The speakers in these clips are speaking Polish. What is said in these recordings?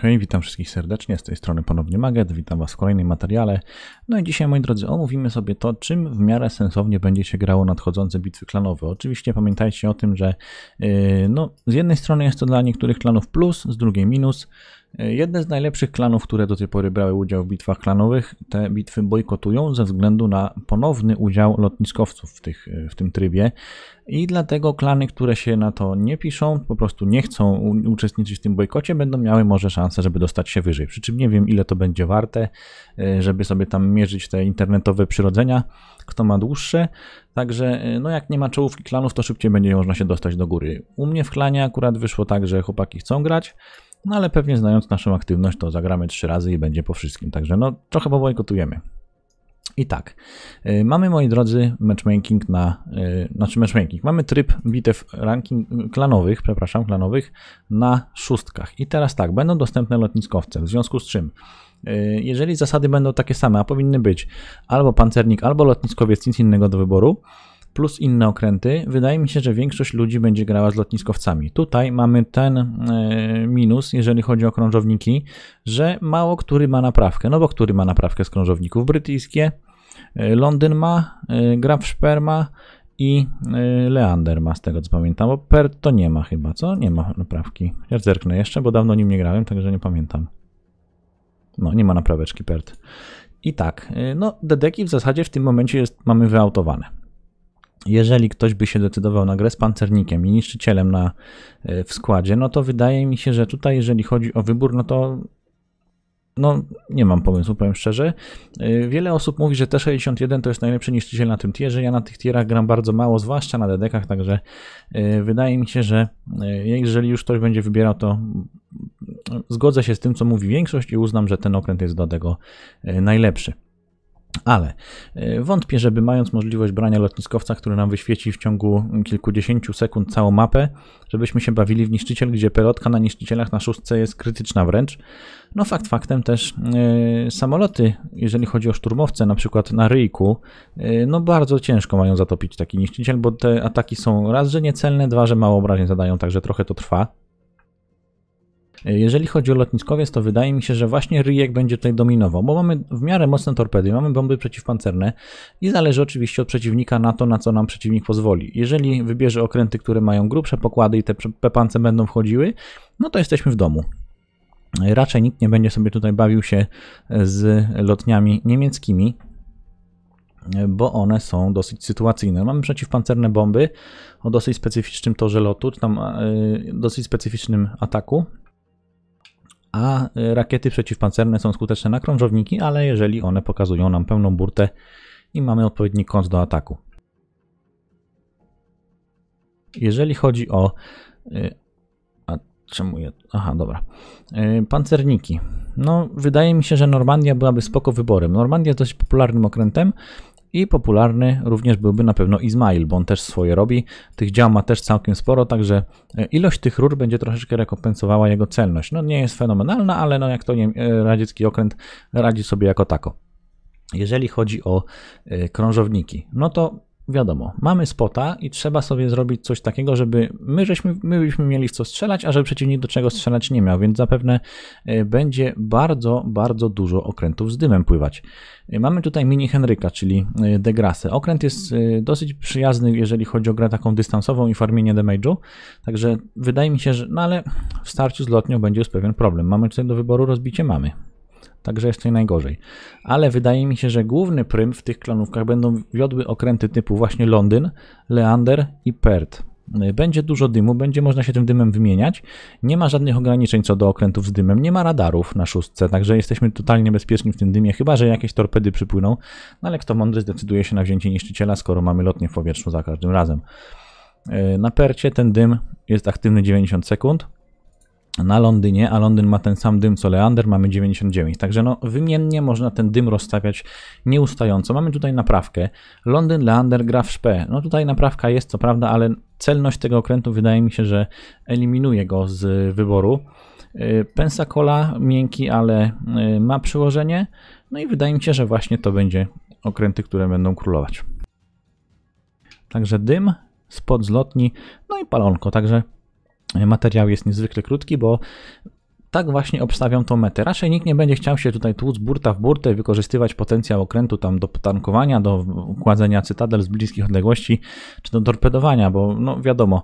Hej, witam wszystkich serdecznie, z tej strony ponownie Maget, witam Was w kolejnym materiale. No i dzisiaj, moi drodzy, omówimy sobie to, czym w miarę sensownie będzie się grało nadchodzące bitwy klanowe. Oczywiście pamiętajcie o tym, że yy, no, z jednej strony jest to dla niektórych klanów plus, z drugiej minus. Jedne z najlepszych klanów, które do tej pory brały udział w bitwach klanowych, te bitwy bojkotują ze względu na ponowny udział lotniskowców w, tych, w tym trybie. I dlatego klany, które się na to nie piszą, po prostu nie chcą uczestniczyć w tym bojkocie, będą miały może szansę, żeby dostać się wyżej. Przy czym nie wiem, ile to będzie warte, e, żeby sobie tam mierzyć te internetowe przyrodzenia, kto ma dłuższe. Także, e, no jak nie ma czołówki klanów, to szybciej będzie można się dostać do góry. U mnie w klanie akurat wyszło tak, że chłopaki chcą grać. No ale pewnie znając naszą aktywność, to zagramy trzy razy i będzie po wszystkim. Także no trochę pobojkotujemy. I tak, y, mamy moi drodzy matchmaking na, y, znaczy matchmaking, mamy tryb bitew ranking klanowych, przepraszam, klanowych na szóstkach. I teraz tak, będą dostępne lotniskowce, w związku z czym y, jeżeli zasady będą takie same, a powinny być albo pancernik, albo lotniskowiec, nic innego do wyboru, plus inne okręty, wydaje mi się, że większość ludzi będzie grała z lotniskowcami. Tutaj mamy ten minus, jeżeli chodzi o krążowniki, że mało który ma naprawkę. No bo który ma naprawkę z krążowników? Brytyjskie, E, Londyn ma, e, Graf Szper ma i e, Leander ma, z tego co pamiętam, bo Pert to nie ma chyba, co? Nie ma naprawki. Ja zerknę jeszcze, bo dawno nim nie grałem, także nie pamiętam. No, nie ma napraweczki Pert. I tak, no dedeki w zasadzie w tym momencie jest, mamy wyautowane. Jeżeli ktoś by się decydował na grę z pancernikiem i niszczycielem na, w składzie, no to wydaje mi się, że tutaj jeżeli chodzi o wybór, no to no, nie mam pomysłu, powiem szczerze. Y, wiele osób mówi, że T61 to jest najlepszy niszczyciel na tym tierze. Ja na tych tierach gram bardzo mało, zwłaszcza na dedekach, także y, wydaje mi się, że jeżeli już ktoś będzie wybierał, to zgodzę się z tym, co mówi większość i uznam, że ten okręt jest do tego najlepszy. Ale e, wątpię, żeby mając możliwość brania lotniskowca, który nam wyświeci w ciągu kilkudziesięciu sekund całą mapę, żebyśmy się bawili w niszczyciel, gdzie pelotka na niszczycielach na szóstce jest krytyczna wręcz. No fakt faktem też yy, samoloty, jeżeli chodzi o szturmowce, na przykład na ryjku, yy, no bardzo ciężko mają zatopić taki niszczyciel, bo te ataki są raz, że niecelne, dwa, że mało obrażeń zadają, także trochę to trwa. Jeżeli chodzi o lotniskowiec, to wydaje mi się, że właśnie Ryjek będzie tutaj dominował, bo mamy w miarę mocne torpedy, mamy bomby przeciwpancerne i zależy oczywiście od przeciwnika na to, na co nam przeciwnik pozwoli. Jeżeli wybierze okręty, które mają grubsze pokłady i te pepance będą wchodziły, no to jesteśmy w domu. Raczej nikt nie będzie sobie tutaj bawił się z lotniami niemieckimi, bo one są dosyć sytuacyjne. Mamy przeciwpancerne bomby o dosyć specyficznym torze lotu, tam e, dosyć specyficznym ataku, a y, rakiety przeciwpancerne są skuteczne na krążowniki, ale jeżeli one pokazują nam pełną burtę i mamy odpowiedni kąt do ataku. Jeżeli chodzi o... Y, a czemu je... Aha, dobra. Y, pancerniki. No, wydaje mi się, że Normandia byłaby spoko wyborem. Normandia jest dość popularnym okrętem i popularny również byłby na pewno Izmail, bo on też swoje robi. Tych dział ma też całkiem sporo, także e, ilość tych rur będzie troszeczkę rekompensowała jego celność. No nie jest fenomenalna, ale no jak to nie, e, radziecki okręt radzi sobie jako tako. Jeżeli chodzi o e, krążowniki, no to wiadomo, mamy spota i trzeba sobie zrobić coś takiego, żeby my, żeśmy, my byśmy mieli w co strzelać, a żeby przeciwnik do czego strzelać nie miał, więc zapewne e, będzie bardzo, bardzo dużo okrętów z dymem pływać. E, mamy tutaj mini Henryka, czyli e, Degrasę. Okręt jest dosyć przyjazny, jeżeli chodzi o grę taką dystansową i farmienie damage'u, także wydaje mi się, że, no ale w starciu z lotnią będzie już pewien problem. Mamy tutaj do wyboru rozbicie? Mamy także jest to najgorzej. Ale wydaje mi się, że główny prym w tych klonówkach będą wiodły okręty typu właśnie Londyn, Leander i Perth. Będzie dużo dymu, będzie można się tym dymem wymieniać. Nie ma żadnych ograniczeń co do okrętów z dymem, nie ma radarów na szóstce, także jesteśmy totalnie bezpieczni w tym dymie, chyba że jakieś torpedy przypłyną. No ale kto mądry zdecyduje się na wzięcie niszczyciela, skoro mamy lotnie w powietrzu za każdym razem. Na percie ten dym jest aktywny 90 sekund na Londynie, a Londyn ma ten sam dym co Leander, mamy 99. Także no wymiennie można ten dym rozstawiać nieustająco. Mamy tutaj naprawkę. Londyn, Leander, Graf Szpe. No tutaj naprawka jest co prawda, ale celność tego okrętu wydaje mi się, że eliminuje go z wyboru. Y, Pensacola miękki, ale y, ma przyłożenie. No i wydaje mi się, że właśnie to będzie okręty, które będą królować. Także dym, spod zlotni, no i palonko. Także Materiał jest niezwykle krótki, bo tak właśnie obstawiam tą metę. Raczej nikt nie będzie chciał się tutaj tłuc burta w burtę wykorzystywać potencjał okrętu tam do potankowania, do kładzenia cytadel z bliskich odległości, czy do torpedowania, bo no wiadomo,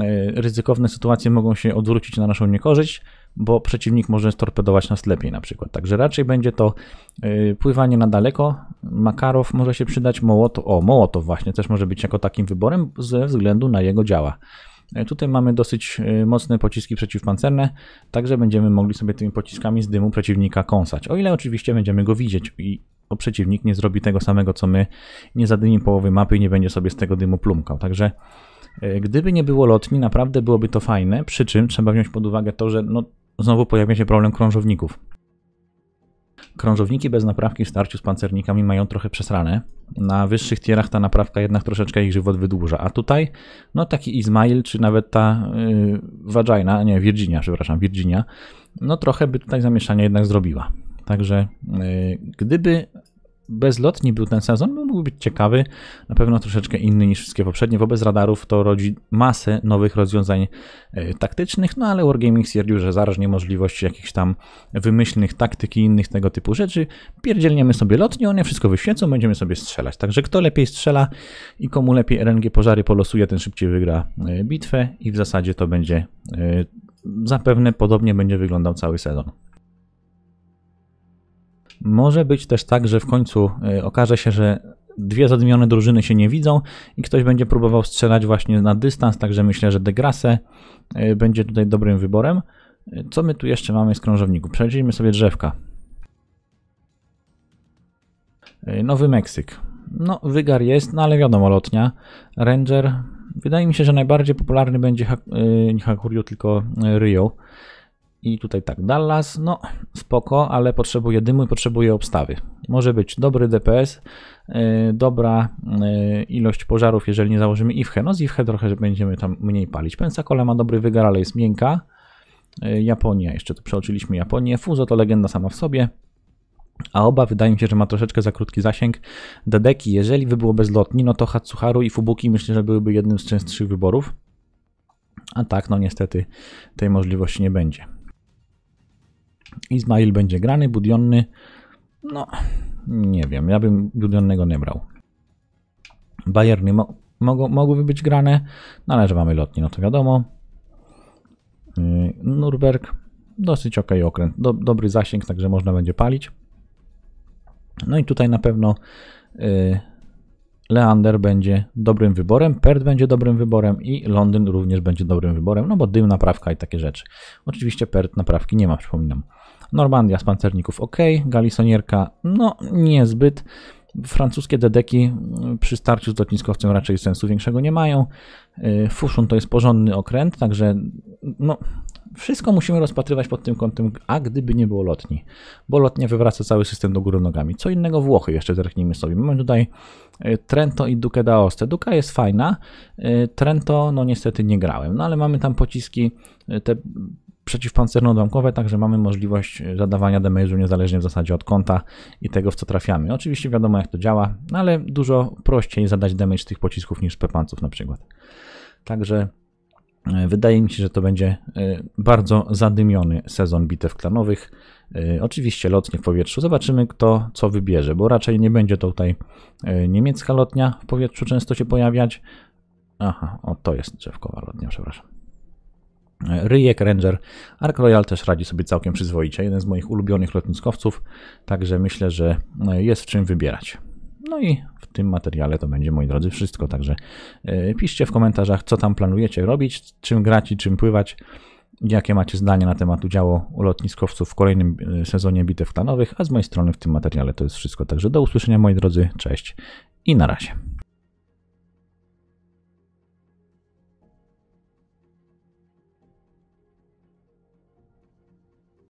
e, ryzykowne sytuacje mogą się odwrócić na naszą niekorzyść, bo przeciwnik może storpedować nas lepiej na przykład. Także raczej będzie to e, pływanie na daleko. Makarow może się przydać, Mołotow, o Mołotow właśnie też może być jako takim wyborem ze względu na jego działa. E, tutaj mamy dosyć e, mocne pociski przeciwpancerne, także będziemy mogli sobie tymi pociskami z dymu przeciwnika kąsać. O ile oczywiście będziemy go widzieć i przeciwnik nie zrobi tego samego co my, nie zadymi połowy mapy i nie będzie sobie z tego dymu plumkał. Także e, gdyby nie było lotni, naprawdę byłoby to fajne, przy czym trzeba wziąć pod uwagę to, że no, znowu pojawia się problem krążowników. Krążowniki bez naprawki w starciu z pancernikami mają trochę przesrane. Na wyższych tierach ta naprawka jednak troszeczkę ich żywot wydłuża, a tutaj no taki Izmail, czy nawet ta yy, Vagina, nie, Virginia, przepraszam, Virginia, no trochę by tutaj zamieszania jednak zrobiła. Także yy, gdyby bezlotni był ten sezon, mógłby być ciekawy, na pewno troszeczkę inny niż wszystkie poprzednie. Wobec radarów to rodzi masę nowych rozwiązań e, taktycznych, no ale Wargaming stwierdził, że zarażnie możliwości jakichś tam wymyślnych taktyk i innych tego typu rzeczy, pierdzielniemy sobie lotnie, one wszystko wyświecą, będziemy sobie strzelać. Także kto lepiej strzela i komu lepiej RNG pożary polosuje, ten szybciej wygra e, bitwę i w zasadzie to będzie e, zapewne podobnie będzie wyglądał cały sezon. Może być też tak, że w końcu y, okaże się, że dwie zadmione drużyny się nie widzą i ktoś będzie próbował strzelać właśnie na dystans, także myślę, że Degrasę y, będzie tutaj dobrym wyborem. Y, co my tu jeszcze mamy z krążowników? Przejrzyjmy sobie drzewka. Nowy Meksyk. No, wygar jest, no ale wiadomo, lotnia. Ranger. Wydaje mi się, że najbardziej popularny będzie nie Hakuryu, tylko Rio. I tutaj tak, Dallas, no spoko, ale potrzebuje dymu i potrzebuje obstawy. Może być dobry DPS, yy, dobra yy, ilość pożarów, jeżeli nie założymy IFHE. No z IFHE trochę będziemy tam mniej palić. Pensacola ma dobry wygar, ale jest miękka. Yy, Japonia, jeszcze tu przeoczyliśmy Japonię. Fuzo to legenda sama w sobie. A oba wydaje mi się, że ma troszeczkę za krótki zasięg. Dedeki, jeżeli by było bezlotni, no to Hatsuharu i Fubuki myślę, że byłyby jednym z częstszych wyborów. A tak, no niestety tej możliwości nie będzie. Izmail będzie grany, budionny. No, nie wiem, ja bym budionnego nie brał. Bayerny mo mogą, mogłyby być grane, no ale że mamy lotni, no to wiadomo. Yy, Nurberg, dosyć ok okręt, Do, dobry zasięg, także można będzie palić. No i tutaj na pewno yy, Leander będzie dobrym wyborem, Perth będzie dobrym wyborem i Londyn również będzie dobrym wyborem, no bo dym, naprawka i takie rzeczy. Oczywiście Perth naprawki nie ma, przypominam. Normandia z pancerników ok, Galisonierka no niezbyt. Francuskie dedeki mm, przy starciu z lotniskowcem raczej sensu większego nie mają. Y, Fuszun to jest porządny okręt, także no, wszystko musimy rozpatrywać pod tym kątem, a gdyby nie było lotni, bo lotnia wywraca cały system do góry nogami. Co innego Włochy jeszcze zerknijmy sobie. Mamy tutaj y, Trento i Duque d'Aoste. Duka jest fajna, y, Trento no niestety nie grałem, no ale mamy tam pociski, te przeciwpancerno-odłamkowe, także mamy możliwość zadawania damage'u niezależnie w zasadzie od kąta i tego, w co trafiamy. Oczywiście wiadomo, jak to działa, no ale dużo prościej zadać damage tych pocisków niż pepanców na przykład. Także e, Wydaje mi się, że to będzie e, bardzo zadymiony sezon bitew klanowych. E, oczywiście lotnie w powietrzu. Zobaczymy, kto co wybierze, bo raczej nie będzie tutaj niemiecka lotnia w powietrzu często się pojawiać. Aha, o to jest drzewkowa lotnia, przepraszam. Ryjek Ranger. Ark Royal też radzi sobie całkiem przyzwoicie. Jeden z moich ulubionych lotniskowców, także myślę, że e, jest w czym wybierać. No i w tym materiale to będzie, moi drodzy, wszystko. Także e, piszcie w komentarzach, co tam planujecie robić, czym grać i czym pływać. Jakie macie zdanie na temat udziału lotniskowców w kolejnym e, sezonie bitew klanowych, a z mojej strony w tym materiale to jest wszystko. Także do usłyszenia moi drodzy, cześć i na razie.